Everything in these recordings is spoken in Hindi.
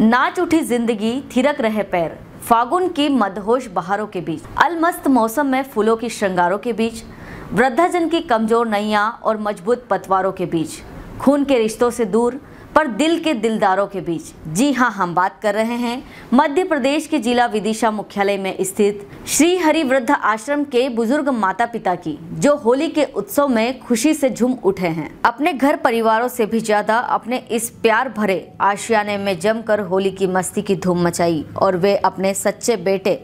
नाच उठी ज़िंदगी, थिरक रहे पैर। फागुन की मदहोश बहारों के बीच, अलमस्त मौसम में फूलों की श्रृंगारों के बीच, वृद्धाजन की कमज़ोर नैया और मज़बूत पतवारों के बीच। खून के रिश्तों से दूर पर दिल के दिलदारों के बीच। जी हाँ हम बात कर रहे हैं। मध्य प्रदेश के जिला विदिशा मुख्यालय में स्थित श्री हरि वृद्ध आश्रम के बुज़ुर्ग माता पिता की, जो होली के उत्सव में खुशी से झूम उठे हैं। अपने घर परिवारों से भी ज़्यादा अपने इस प्यार भरे आशियाने में जमकर होली की मस्ती की धूम मचाई और वे अपने सच्चे बेटे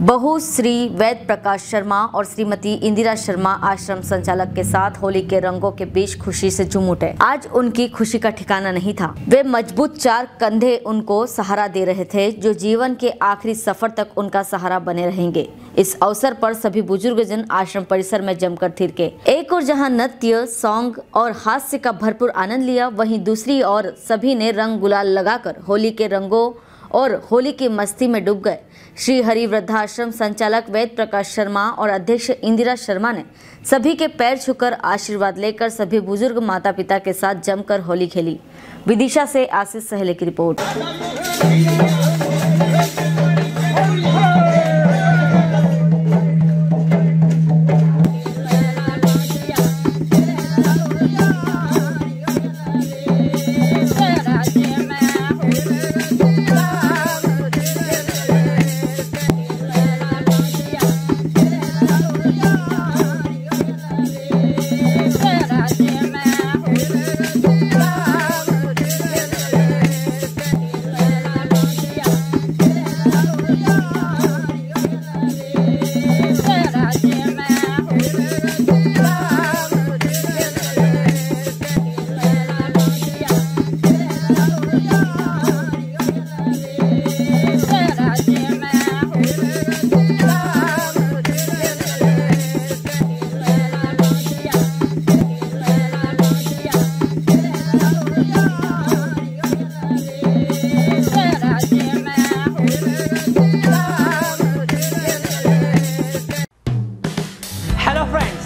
बहु श्री वैद प्रकाश शर्मा और श्रीमती इंदिरा शर्मा आश्रम संचालक के साथ होली के रंगों के बीच खुशी से झूम उठे। आज उनकी खुशी का ठिकाना नहीं था। वे मज़बूत चार कंधे उनको सहारा दे रहे थे, जो जीवन के आखिरी सफ़र तक उनका सहारा बने रहेंगे। इस अवसर पर सभी बुज़ुर्ग जन आश्रम परिसर में जमकर थिरके। एक और जहाँ नृत्य, सॉन्ग और हास्य का भरपूर आनंद लिया, वहीं दूसरी ओर सभी ने रंग गुलाल लगाकर होली के रंगों और होली की मस्ती में डूब गए। श्री हरि वृद्धाश्रम संचालक वेद प्रकाश शर्मा और अध्यक्ष इंदिरा शर्मा ने सभी के पैर छूकर आशीर्वाद लेकर सभी बुज़ुर्ग माता पिता के साथ जमकर होली खेली। विदिशा से आशीष सहले की रिपोर्ट।